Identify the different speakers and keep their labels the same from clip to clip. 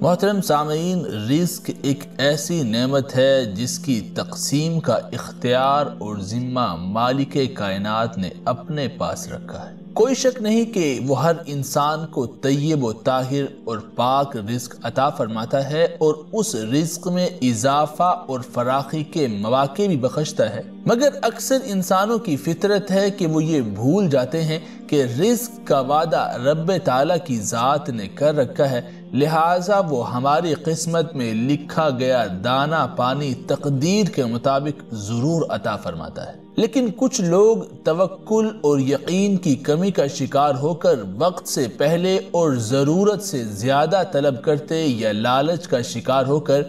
Speaker 1: محترم سامعین، رزق ایک ایسی نعمت ہے جس کی تقسیم کا اختیار اور ذمہ مالک کائنات نے اپنے پاس رکھا ہے۔ کوئی شک نہیں کہ وہ ہر انسان کو طیب و طاہر اور پاک رزق عطا فرماتا ہے اور اس رزق میں اضافہ اور فراخی کے مواقع بھی بخشتا ہے۔ مگر اکثر انسانوں کی فطرت ہے کہ وہ یہ بھول جاتے ہیں کہ رزق کا وعدہ رب تعالیٰ کی ذات نے کر رکھا ہے۔ لہٰذا وہ ہماری قسمت میں لکھا گیا دانا پانی تقدیر کے مطابق ضرور عطا فرماتا ہے۔ لیکن کچھ لوگ توکل اور یقین کی کمی کا شکار ہو کر وقت سے پہلے اور ضرورت سے زیادہ طلب کرتے یا لالچ کا شکار ہو کر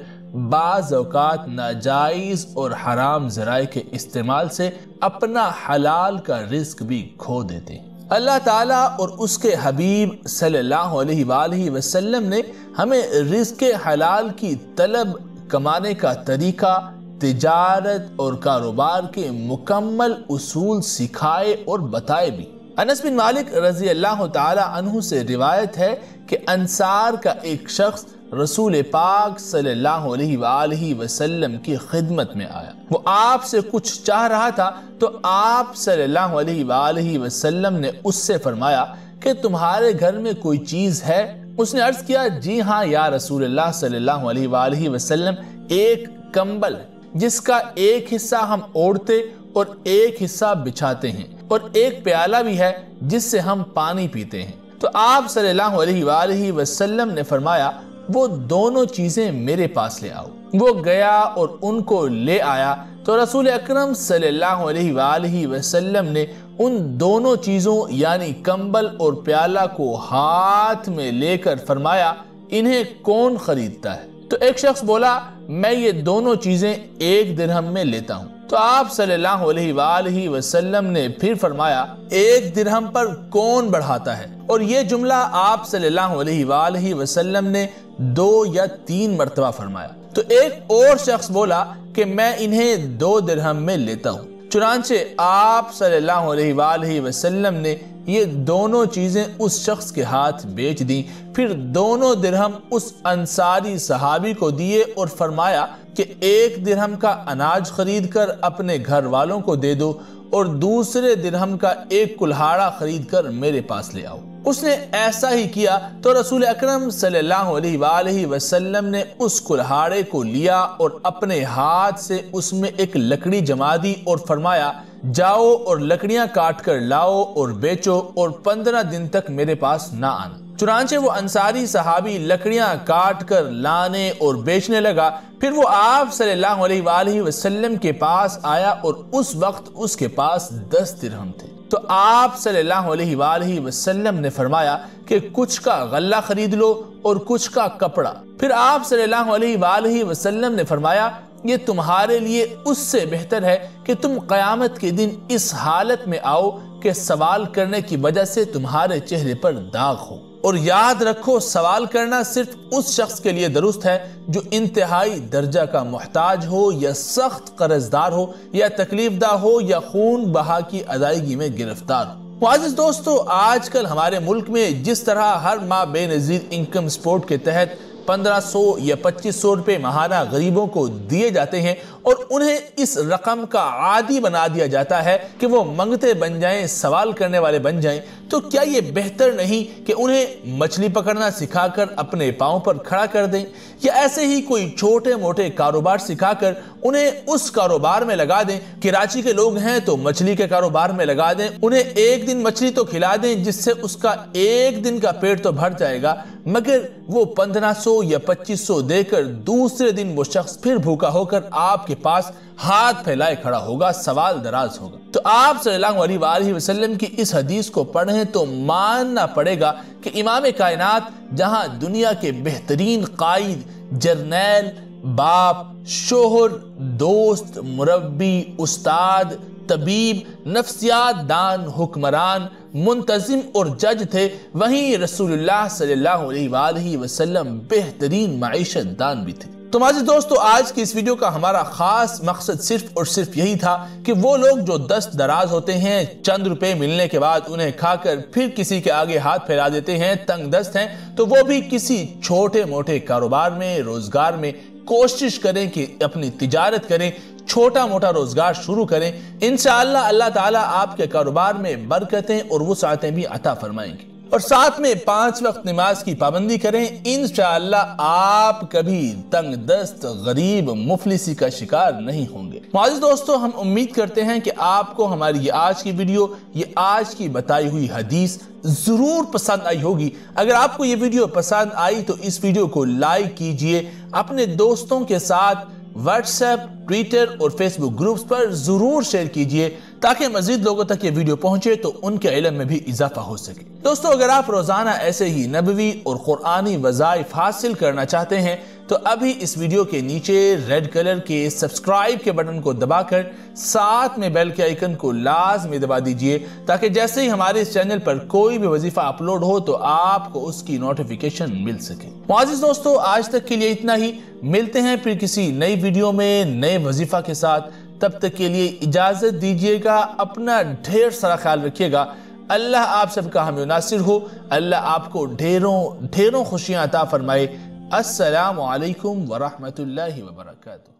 Speaker 1: بعض اوقات ناجائز اور حرام ذرائع کے استعمال سے اپنا حلال کا رزق بھی کھو دیتے۔ ہیں اللہ تعالیٰ اور اس کے حبیب صلی اللہ علیہ وآلہ وسلم نے ہمیں رزق حلال کی طلب کمانے کا طریقہ، تجارت اور کاروبار کے مکمل اصول سکھائے اور بتائے بھی۔ انس بن مالک رضی اللہ تعالی عنہ سے روایت ہے کہ انصار کا ایک شخص رسول پاک صلی اللہ علیہ وآلہ وسلم کی خدمت میں آیا۔ وہ آپ سے کچھ چاہ رہا تھا تو آپ صلی اللہ علیہ وآلہ وسلم نے اس سے فرمایا کہ تمہارے گھر میں کوئی چیز ہے؟ اس نے عرض کیا جی ہاں یا رسول اللہ صلی اللہ علیہ وآلہ وسلم، ایک کمبل، جس کا ایک حصہ ہم اوڑھتے اور ایک حصہ بچھاتے ہیں، اور ایک پیالہ بھی ہے جس سے ہم پانی پیتے ہیں۔ تو آپ صلی اللہ علیہ وآلہ وسلم نے فرمایا وہ دونوں چیزیں میرے پاس لے آؤ۔ وہ گیا اور ان کو لے آیا۔ تو رسول اکرم صلی اللہ علیہ وآلہ وسلم نے ان دونوں چیزوں یعنی کمبل اور پیالہ کو ہاتھ میں لے کر فرمایا، انہیں کون خریدتا ہے؟ تو ایک شخص بولا، میں یہ دونوں چیزیں ایک درہم میں لیتا ہوں۔ تو آپ صلی اللہ علیہ وآلہ وسلم نے پھر فرمایا، ایک درہم پر کون بڑھاتا ہے؟ اور یہ جملہ آپ صلی اللہ علیہ وآلہ وسلم نے دو یا تین مرتبہ فرمایا۔ تو ایک اور شخص بولا کہ میں انہیں دو درہم میں لیتا ہوں۔ چنانچہ آپ صلی اللہ علیہ وآلہ وسلم نے یہ دونوں چیزیں اس شخص کے ہاتھ بیچ دیں۔ پھر دونوں درہم اس انصاری صحابی کو دیے اور فرمایا کہ ایک درہم کا اناج خرید کر اپنے گھر والوں کو دے دو اور دوسرے درہم کا ایک کلہاڑا خرید کر میرے پاس لے آؤ۔ اس نے ایسا ہی کیا تو رسول اکرم صلی اللہ علیہ وآلہ وسلم نے اس کلہاڑے کو لیا اور اپنے ہاتھ سے اس میں ایک لکڑی جما دی اور فرمایا جاؤ اور لکڑیاں کاٹ کر لاؤ اور بیچو اور پندرہ دن تک میرے پاس نہ آنا۔ چنانچہ وہ انصاری صحابی لکڑیاں کاٹ کر لانے اور بیچنے لگا۔ پھر وہ آپ صلی اللہ علیہ وآلہ وسلم کے پاس آیا اور اس وقت اس کے پاس دس درہم تھے۔ تو آپ صلی اللہ علیہ وآلہ وسلم نے فرمایا کہ کچھ کا غلہ خرید لو اور کچھ کا کپڑا۔ پھر آپ صلی اللہ علیہ وآلہ وسلم نے فرمایا یہ تمہارے لیے اس سے بہتر ہے کہ تم قیامت کے دن اس حالت میں آؤ کہ سوال کرنے کی وجہ سے تمہارے چہرے پر داغ ہو۔ اور یاد رکھو، سوال کرنا صرف اس شخص کے لیے درست ہے جو انتہائی درجہ کا محتاج ہو یا سخت قرضدار ہو یا تکلیف دہ ہو یا خون بہا کی ادائیگی میں گرفتار ہو۔ معزز دوستو، آج کل ہمارے ملک میں جس طرح ہر ماہ بے نظیر انکم سپورٹ کے تحت پندرہ سو یا پچیس سو روپے ماہانہ غریبوں کو دیے جاتے ہیں اور انہیں اس رقم کا عادی بنا دیا جاتا ہے کہ وہ منگتے بن جائیں، سوال کرنے والے بن جائیں۔ تو کیا یہ بہتر نہیں کہ انہیں مچھلی پکڑنا سکھا کر اپنے پاؤں پر کھڑا کر دیں؟ یا ایسے ہی کوئی چھوٹے موٹے کاروبار سکھا کر انہیں اس کاروبار میں لگا دیں کراچی کے لوگ ہیں تو مچھلی کے کاروبار میں لگا دیں۔ انہیں ایک دن مچھلی تو کھلا دیں جس سے اس کا ایک دن کا پیٹ تو بھر جائے گا، مگر وہ پندرہ سو یا پچیس سو دے کر دوسرے دن وہ شخص پھر بھوکا ہو کر آپ کے پاس ہاتھ پھیلائے کھڑا ہوگا، سوال دراز ہوگا۔ تو آپ صلی اللہ علیہ وآلہ وسلم کی اس حدیث کو پڑھیں تو ماننا پڑے گا کہ امام کائنات جہاں دنیا کے بہترین قائد، جرنیل، باپ، شوہر، دوست، مربی، استاد، طبیب، نفسیات دان، حکمران، منتظم اور جج تھے، وہیں رسول اللہ صلی اللہ علیہ وآلہ وسلم بہترین معیشت دان بھی تھے۔ تو معزز دوستو، آج کی اس ویڈیو کا ہمارا خاص مقصد صرف اور صرف یہی تھا کہ وہ لوگ جو دست دراز ہوتے ہیں، چند روپے ملنے کے بعد انہیں کھا کر پھر کسی کے آگے ہاتھ پھیلا دیتے ہیں، تنگ دست ہیں، تو وہ بھی کسی چھوٹے موٹے کاروبار میں، روزگار میں کوشش کریں کہ اپنی تجارت کریں، چھوٹا موٹا روزگار شروع کریں۔ انشاءاللہ اللہ تعالیٰ آپ کے کاروبار میں برکتیں اور وسعتیں بھی عطا فرمائیں گے۔ اور ساتھ میں پانچ وقت نماز کی پابندی کریں، انشاءاللہ آپ کبھی تنگ دست، غریب، مفلسی کا شکار نہیں ہوں گے۔ معزز دوستو، ہم امید کرتے ہیں کہ آپ کو ہماری یہ آج کی ویڈیو، یہ آج کی بتائی ہوئی حدیث ضرور پسند آئی ہوگی۔ اگر آپ کو یہ ویڈیو پسند آئی تو اس ویڈیو کو لائک کیجیے۔ اپنے دوستوں کے ساتھ واٹس ایپ، ٹویٹر اور فیس بک گروپس پر ضرور شیئر کیجیے۔ تاکہ مزید لوگوں تک یہ ویڈیو پہنچے تو ان کے علم میں بھی اضافہ ہو سکے۔ دوستو، اگر آپ روزانہ ایسے ہی نبوی اور قرآنی وظائف حاصل کرنا چاہتے ہیں، تو ابھی اس ویڈیو کے نیچے ریڈ کلر کے سبسکرائب کے بٹن کو دبا کر ساتھ میں بیل کے آئیکن کو لازمی دبا دیجیے، تاکہ جیسے ہی ہمارے اس چینل پر کوئی بھی وظیفہ اپلوڈ ہو تو آپ کو اس کی نوٹیفیکیشن مل سکے۔ معزز دوستو، آج تک کے لیے اتنا ہی۔ ملتے ہیں پھر کسی نئی ویڈیو میں نئے وظیفہ کے ساتھ۔ تب تک کے لیے اجازت دیجیے گا، اپنا ڈھیر سارا خیال رکھیے گا۔ اللہ آپ سب کا ہمیں ناصر ہو۔ اللہ آپ کو ڈھیروں ڈھیروں خوشیاں عطا فرمائے۔ السلام علیکم ورحمۃ اللہ وبرکاتہ۔